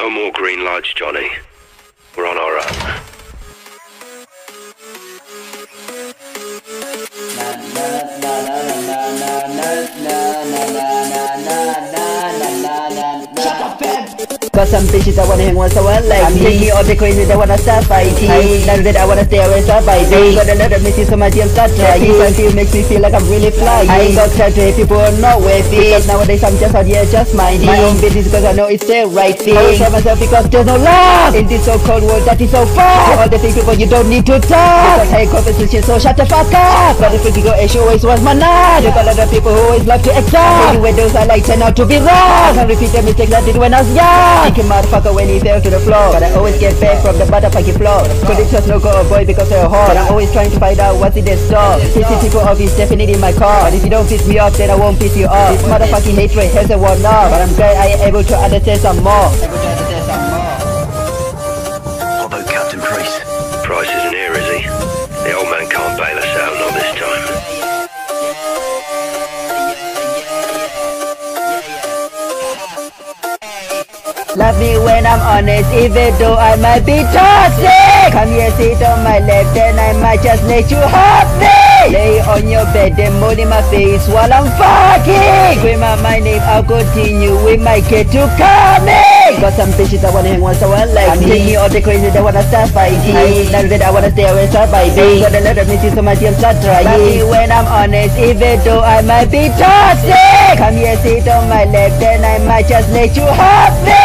No more green lights, Johnny. We're on our own. Got some bitches that wanna hang once I want like I'm me. taking all the crazy that wanna start fighting I know that I wanna stay away start fighting Got a lot of misses so my DM start trying feel makes me feel like I'm really flying. I ain't got time to hate people no way Because nowadays I'm just out here just minding. My own business because I know it's the right thing I will myself because there's no love. In this so cold world that is so far. All the things people you don't need to talk. Because I high competition so shut the fuck up. But if we go issue always was my night. There's a lot of people who always love to exalt. When those I like turn out to be wrong. I can't repeat the mistakes I did when I was young Motherfucker when he fell to the floor. But I always get back from the motherfucking floor. Could it just no go avoid because they're hard. But I'm always trying to find out what's in their store. CCTV off is definitely in my car. But if you don't piss me off then I won't piss you off. This motherfucking hatred has a one off But I'm glad I am able to understand some more Love me when I'm honest, even though I might be toxic. Come here, sit on my lap, then I might just let you have me. Lay on your bed, then mold in my face while I'm fucking. Scream out my name, I'll continue. We might get to coming. Got some bitches I wanna hang once I want like I'm me. taking all the crazy that wanna start fighting. I know that I wanna stay away, start fighting. Got a lot of misses, so my team start trying. Love me when I'm honest, even though I might be toxic. Come here, sit on my lap, then I might just let you have me.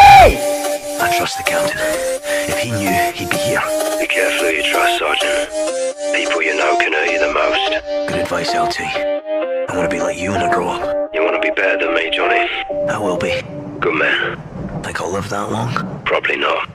Trust the captain. If he knew, he'd be here. Be careful who you trust, Sergeant. People you know can hurt you the most. Good advice, LT. I want to be like you when I grow up. You want to be better than me, Johnny? I will be. Good man. Think I'll live that long? Probably not.